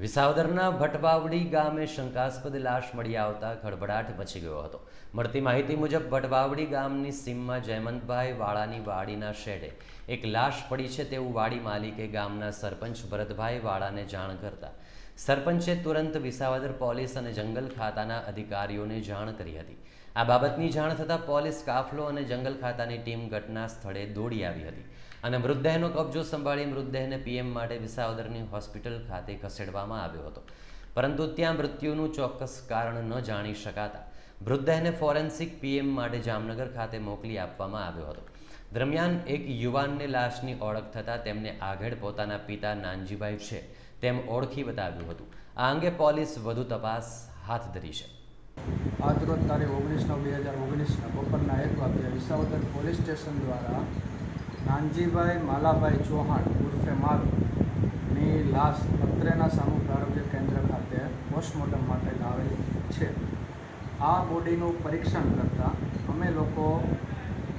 વિસાવદરના ભટવાવડી ગામે શંકાસ્પદ લાશ મળી આવતા ખળભળાટ મચી ગયો હતો. મળતી માહિતી મુજબ, ભટવાવડી ગામની સીમમાં જયમંતભાઈ વાળાની વાડીના શેડે એક લાશ પડી છે તેવું વાડી માલિકે ગામના સરપંચ ભરતભાઈ વાળાને જાણ કરતા સરપંચે તુરંત વિસાવદર પોલીસ અને જંગલ ખાતાના અધિકારીઓને જાણ કરી હતી. આ બાબતની જાણ થતાં પોલીસ કાફલો અને જંગલ ખાતાની ટીમ ઘટના સ્થળે દોડી આવી હતી અને મૃતદેહનો કબજો સંભાળી મૃતદેહને પીએમ માટે વિસાવદરની હોસ્પિટલ ખાતે ખસેડવામાં આવ્યો હતો. પરંતુ ત્યાં મૃત્યુનું ચોક્કસ કારણ ન જાણી શકાતા મૃતદેહને ફોરેન્સિક પીએમ માટે જામનગર ખાતે મોકલી આપવામાં આવ્યો હતો. દરમિયાન એક યુવાનને લાશની ઓળખ થતાં તેમને આગળ પોતાના પિતા નાનજીભાઈ છે તેમ ઓળખી બતાવ્યું હતું. આ અંગે પોલીસ વધુ તપાસ હાથ ધરી છે. આજરોજ તારીખ ઓગણીસ નવ બે હજાર ઓગણીસના બપોરના એક વાગ્યે વિસાવદર પોલીસ સ્ટેશન દ્વારા નાનજીભાઈ માલાભાઈ ચૌહાણ ઉર્ફે માલની લાશ અત્રેના સામૂહિક આરોગ્ય કેન્દ્ર ખાતે પોસ્ટમોર્ટમ માટે લાવેલી છે. આ બોડીનું પરીક્ષણ કરતાં અમે લોકો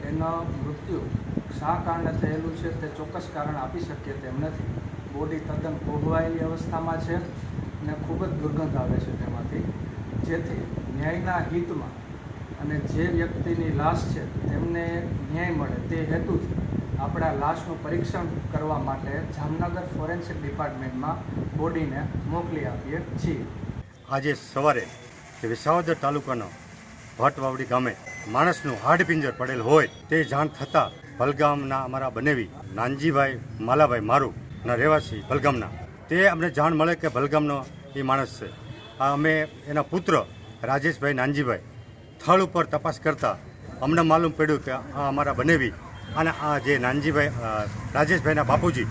એનો મૃત્યુ શા કારણે થયેલું છે તે ચોક્કસ કારણ આપી શકીએ તેમ નથી. બોડી તદ્દન કોહવાયેલી અવસ્થામાં છે અને ખૂબ જ દુર્ગંધ આવે છે તેમાંથી. જેથી ન્યાયના હિતમાં અને જે વ્યક્તિની લાશ છે તેમને ન્યાય મળે તે હેતુથી આપણા લાશનું પરીક્ષણ કરવા માટે જામનગર ફોરેન્સિક ડિપાર્ટમેન્ટમાં બોડીને મોકલી આપીએ છીએ. આજે સવારે વિસાવદર તાલુકાનો ભટવાવડી ગામે માણસનું હાડપિંજર પડેલ હોય તે જાણ થતાં ભલગામના અમારા બનેવી નાનજીભાઈ, માલાભાઈ મારુ ના રહેવાસી ભલગામના. તે અમને જાણ મળે કે ભલગામનો એ માણસ છે. આ અમે એના પુત્ર રાજેશભાઈ નાનજીભાઈ સ્થળ ઉપર તપાસ કરતા અમને માલુમ પડ્યું કે આ અમારા બનેવી અને આ જે નાનજીભાઈ રાજેશભાઈના બાપુજી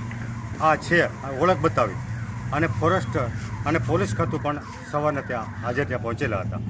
આ છે ઓળખ બતાવી. અને ફોરેસ્ટ અને પોલીસ ખાતું પણ સવારે ત્યાં હાજર ત્યાં પહોંચેલા હતા.